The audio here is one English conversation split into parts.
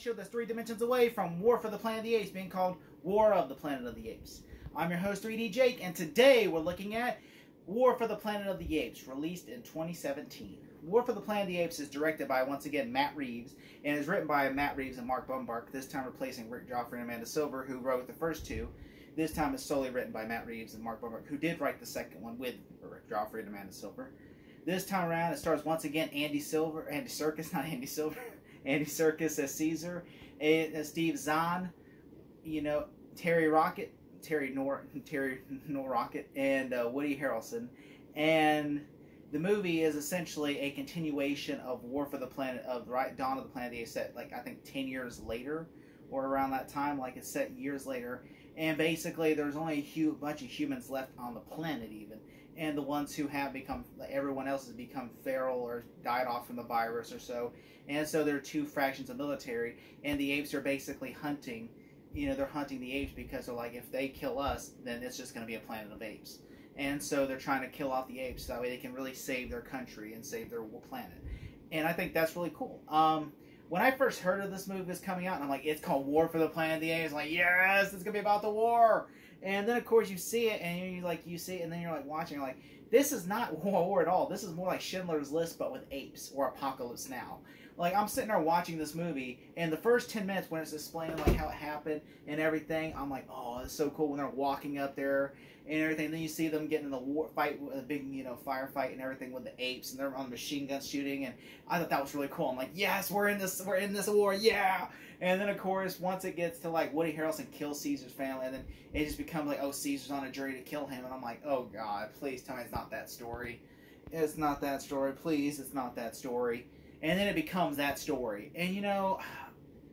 show that's three dimensions away from War for the Planet of the Apes being called War of the Planet of the Apes. I'm your host, 3D Jake, and today we're looking at War for the Planet of the Apes, released in 2017. War for the Planet of the Apes is directed by, once again, Matt Reeves, and is written by Matt Reeves and Mark Bomback, this time replacing Rick Jaffa and Amanda Silver, who wrote the first two. This time it's solely written by Matt Reeves and Mark Bomback, who did write the second one with Rick Jaffa and Amanda Silver. This time around, it stars once again Andy Silver, Andy Serkis, not Andy Silver, Andy Serkis as Caesar, and Steve Zahn, you know, Terry Rocket, Terry Nor, Terry Nor Rocket, and uh, Woody Harrelson, and the movie is essentially a continuation of War for the Planet of the right Dawn of the Planet of the Apes set like I think ten years later or around that time, like it's set years later. And basically, there's only a huge bunch of humans left on the planet, even, and the ones who have become everyone else has become feral or died off from the virus or so. And so there are two fractions of military, and the apes are basically hunting. You know, they're hunting the apes because they're like, if they kill us, then it's just going to be a planet of apes and so they're trying to kill off the apes so that way they can really save their country and save their planet. And I think that's really cool. Um, when I first heard of this movie was coming out, I'm like, it's called War for the Planet of the Apes. I'm like, yes, it's gonna be about the war. And then of course you see it, and you like you see it, and then you're like watching, you're like, this is not war at all. This is more like Schindler's List, but with apes or Apocalypse Now. Like I'm sitting there watching this movie, and the first ten minutes when it's explaining like how it happened and everything, I'm like, oh, it's so cool when they're walking up there and everything. And then you see them getting in the war fight, a big you know firefight and everything with the apes, and they're on machine guns shooting. And I thought that was really cool. I'm like, yes, we're in this, we're in this war, yeah. And then of course, once it gets to like Woody Harrelson kills Caesar's family, and then it just becomes like, oh, Caesar's on a jury to kill him, and I'm like, oh god, please tell me it's not that story. It's not that story, please. It's not that story. And then it becomes that story, and you know.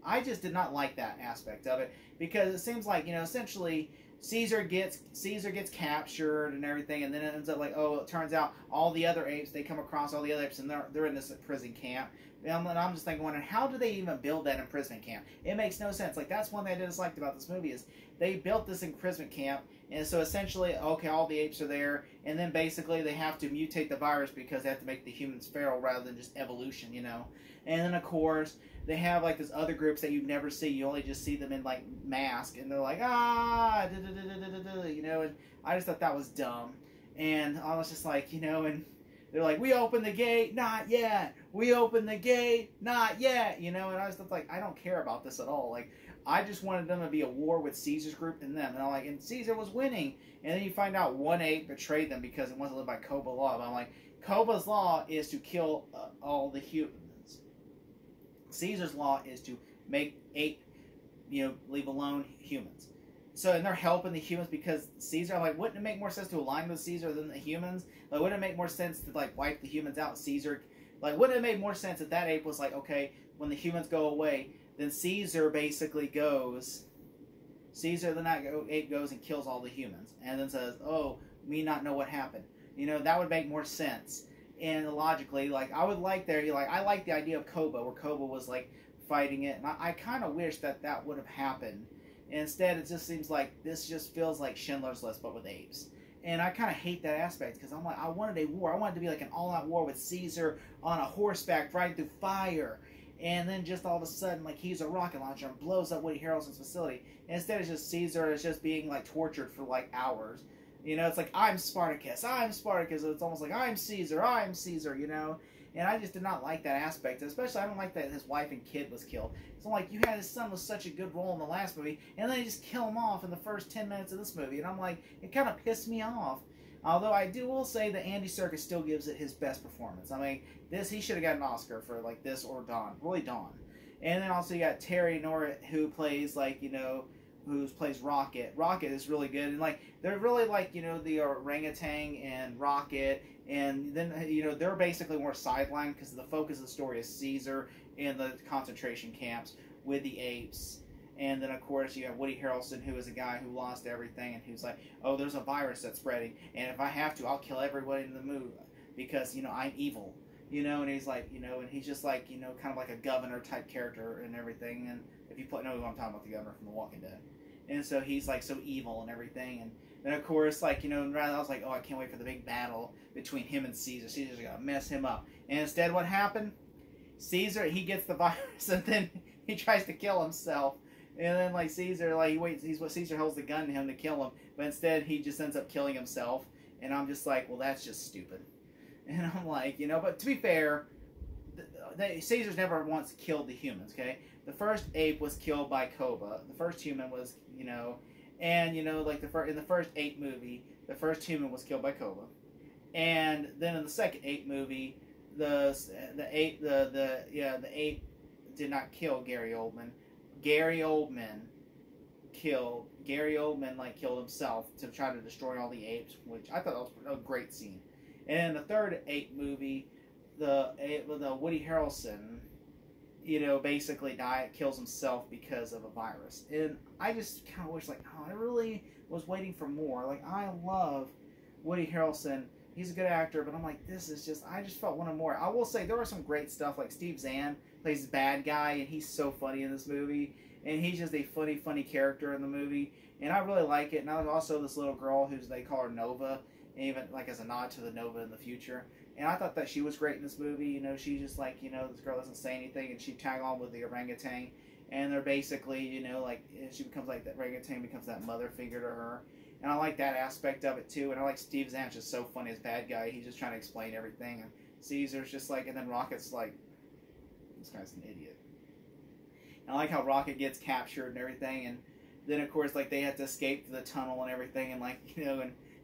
I just did not like that aspect of it because it seems like you know essentially Caesar gets Caesar gets captured and everything, and then it ends up like, oh, it turns out all the other apes they come across all the other apes, and they're they're in this prison camp. And I'm just thinking, wondering how do they even build that imprisonment camp? It makes no sense. Like that's one thing I disliked about this movie is they built this imprisonment camp, and so essentially, okay, all the apes are there, and then basically they have to mutate the virus because they have to make the humans feral rather than just evolution, you know. And then of course they have like this other groups that you never see. You only just see them in like mask, and they're like ah, you know. And I just thought that was dumb, and I was just like, you know, and they're like, we open the gate, not yet. We open the gate, not yet. You know, and I was just like, I don't care about this at all. Like, I just wanted them to be a war with Caesar's group and them. And I'm like, and Caesar was winning. And then you find out one ape betrayed them because it wasn't lived by Koba law. But I'm like, Koba's law is to kill uh, all the humans Caesar's law is to make eight, you know, leave alone humans. So and they're helping the humans because Caesar, I'm like, wouldn't it make more sense to align with Caesar than the humans? Like, wouldn't it make more sense to like wipe the humans out? Caesar, like, wouldn't it make more sense if that ape was like, okay, when the humans go away, then Caesar basically goes. Caesar the night ape goes and kills all the humans, and then says, "Oh, me not know what happened." You know that would make more sense and logically, like I would like there, you like I like the idea of Koba, where Koba was like fighting it, and I, I kind of wish that that would have happened. Instead, it just seems like this just feels like Schindler's List, but with apes. And I kind of hate that aspect because I'm like, I wanted a war. I wanted to be like an all-out war with Caesar on a horseback riding through fire. And then just all of a sudden, like he's a rocket launcher and blows up Woody Harrelson's facility. And instead, it's just Caesar is just being like tortured for like hours. You know, it's like I'm Spartacus, I'm Spartacus. It's almost like I'm Caesar, I'm Caesar. You know, and I just did not like that aspect. Especially, I don't like that his wife and kid was killed. So like you had his son with such a good role in the last movie, and then you just kill him off in the first ten minutes of this movie, and I'm like, it kind of pissed me off. Although I do will say that Andy Serkis still gives it his best performance. I mean, this he should have got an Oscar for like this or Dawn, really Dawn. And then also you got Terry Norrit who plays like you know who plays Rocket. Rocket is really good, and like they're really like you know the orangutan and Rocket, and then you know they're basically more sidelined because the focus of the story is Caesar in the concentration camps with the apes. And then, of course, you have Woody Harrelson, who is a guy who lost everything and who's like, oh, there's a virus that's spreading. And if I have to, I'll kill everybody in the movie because, you know, I'm evil. You know, and he's like, you know, and he's just like, you know, kind of like a governor type character and everything. And if you put, who I'm talking about, the governor from The Walking Dead and so he's like so evil and everything. And then of course, like you know, I was like, oh, I can't wait for the big battle between him and Caesar. Caesar's gonna mess him up. And instead, what happened? Caesar he gets the virus, and then he tries to kill himself. And then like Caesar, like he waits, he's what Caesar holds the gun to him to kill him, but instead he just ends up killing himself. And I'm just like, well, that's just stupid. And I'm like, you know, but to be fair, Caesar's never once killed the humans. Okay, the first ape was killed by Koba. The first human was, you know, and you know, like the first in the first ape movie, the first human was killed by Koba, and then in the second ape movie, the the ape the the yeah the ape did not kill Gary Oldman. Gary Oldman killed Gary Oldman like killed himself to try to destroy all the apes, which I thought was a great scene. And in the third ape movie, the the Woody Harrelson, you know, basically died kills himself because of a virus. And I just kind of wish like, oh, I really was waiting for more. Like I love Woody Harrelson. He's a good actor, but I'm like, this is just. I just felt one more. I will say there was some great stuff. Like Steve Zahn plays bad guy, and he's so funny in this movie and he's just a funny, funny character in the movie, and I really like it. And I also this little girl who's they call her Nova, and even like as a nod to the Nova in the future. And I thought that she was great in this movie. You know, she's just like you know this girl doesn't say anything, and she tag on with the orangutan, and they're basically you know like she becomes like that orangutan becomes that mother figure to her. And I like that aspect of it too. And I like Steve Zahn's just so funny as bad guy. He's just trying to explain everything. And Caesar's just like, and then Rocket's like, this guy's an idiot. I like how Rocket gets captured and everything, and then of course like they have to escape to the tunnel and everything, and like you know,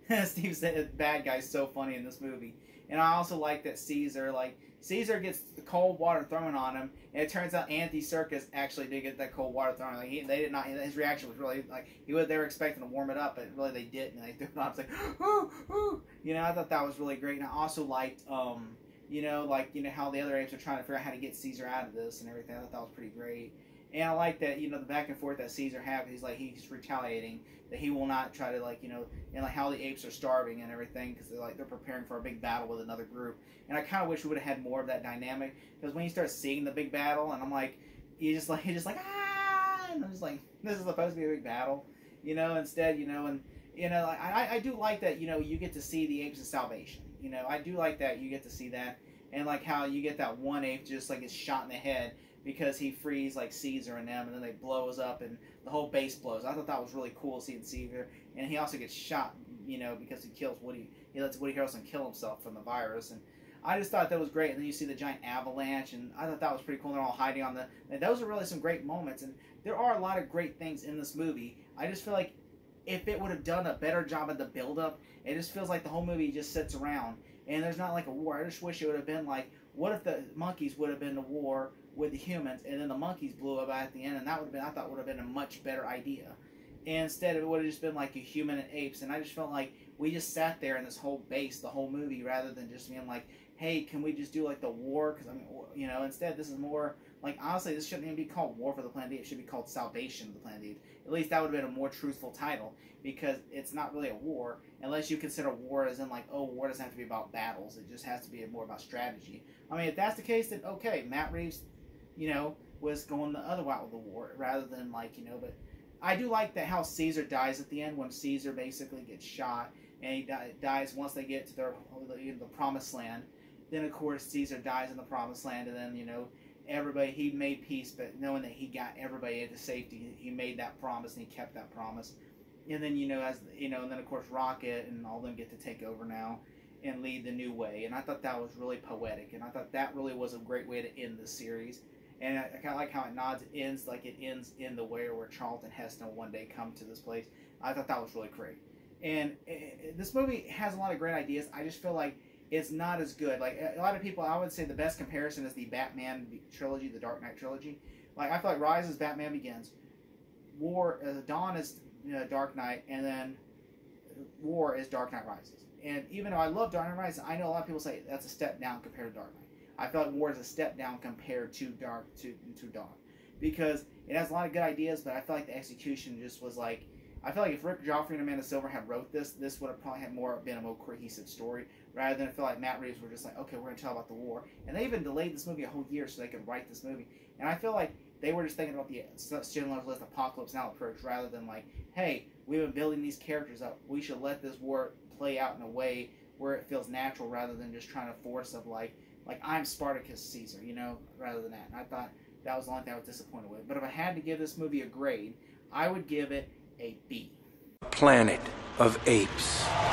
and Steve said, "Bad guy's so funny in this movie." And I also like that Caesar, like Caesar gets the cold water thrown on him, and it turns out Andy Serkis actually did get that cold water thrown. Like he, they did not. His reaction was really like he was. They were expecting to warm it up, but really they didn't. And they threw it on. It's like, ooh, ooh. You know, I thought that was really great, and I also liked, um, you know, like you know how the other apes are trying to figure out how to get Caesar out of this and everything. I thought that was pretty great. And I like that, you know, the back and forth that Caesar have. He's like he's retaliating that he will not try to like you know, and like how the apes are starving and everything because they're like they're preparing for a big battle with another group. And I kind of wish we would have had more of that dynamic because when you start seeing the big battle, and I'm like, you just like you're just like ah, and I'm just like this is supposed to be a big battle, you know. Instead, you know, and you know, I I do like that. You know, you get to see the apes of salvation. You know, I do like that. You get to see that, and like how you get that one ape just like gets shot in the head because he frees like Caesar and them, and then they blows up and the whole base blows. I thought that was really cool seeing Caesar, and he also gets shot, you know, because he kills Woody. He lets Woody Harrelson kill himself from the virus, and I just thought that was great. And then you see the giant avalanche, and I thought that was pretty cool. They're all hiding on the. Those are really some great moments, and there are a lot of great things in this movie. I just feel like if it would have done a better job at the build-up, it just feels like the whole movie just sits around and there's not like a war. I just wish it would have been like, what if the monkeys would have been the war with the humans, and then the monkeys blew up at the end, and that would have been I thought would have been a much better idea. And instead, it would have just been like a human and apes, and I just felt like we just sat there in this whole base, the whole movie, rather than just being like, hey, can we just do like the war? Because I mean, you know, instead this is more like honestly, this shouldn't even be called War for the Planet It should be called Salvation of the Planet Apes. At least that would have been a more truthful title because it's not really a war unless you consider war as in like, oh, war doesn't have to be about battles. It just has to be more about strategy. I mean, if that's the case, then okay, Matt Reeves you know, was going the other route with the war rather than like, you know, but I do like that how Caesar dies at the end when Caesar basically gets shot and he di- dies once they get to their the, the promised land. Then of course Caesar dies in the promised land, and then you know everybody he made peace, but knowing that he got everybody into safety, he made that promise and he kept that promise. And then you know as you know, and then of course Rocket and all them get to take over now and lead the new way. And I thought that was really poetic, and I thought that really was a great way to end the series and I, I kind of like how it nods ends like it ends in the way where Charlton Heston one day come to this place. I thought that was really great. And this movie has a lot of great ideas. I just feel like it's not as good. Like a lot of people, I would say the best comparison is the Batman trilogy, the Dark Knight trilogy. Like I feel like Rise is Batman Begins, War, uh, Dawn is you know, Dark Knight, and then War is Dark Knight Rises. And even though I love Dark Knight Rises, I know a lot of people say that's a step down compared to Dark Knight. I felt like War is a step down compared to Dark to to Dawn because it has a lot of good ideas, but I feel like the execution just was like I feel like if Rick Jaffa and Amanda Silver had wrote this, this would have probably had more been a more cohesive story rather than I feel like Matt Reeves were just like, okay, we're gonna tell about the war, and they even delayed this movie a whole year so they could write this movie, and I feel like they were just thinking about the Schindler's List apocalypse now approach rather than like, hey, we've been building these characters up, we should let this war play out in a way where it feels natural rather than just trying to force of like like I'm Spartacus Caesar, you know, rather than that. And I thought That was the only thing I was disappointed with. But if I had to give this movie a grade, I would give it a. Planet of Apes.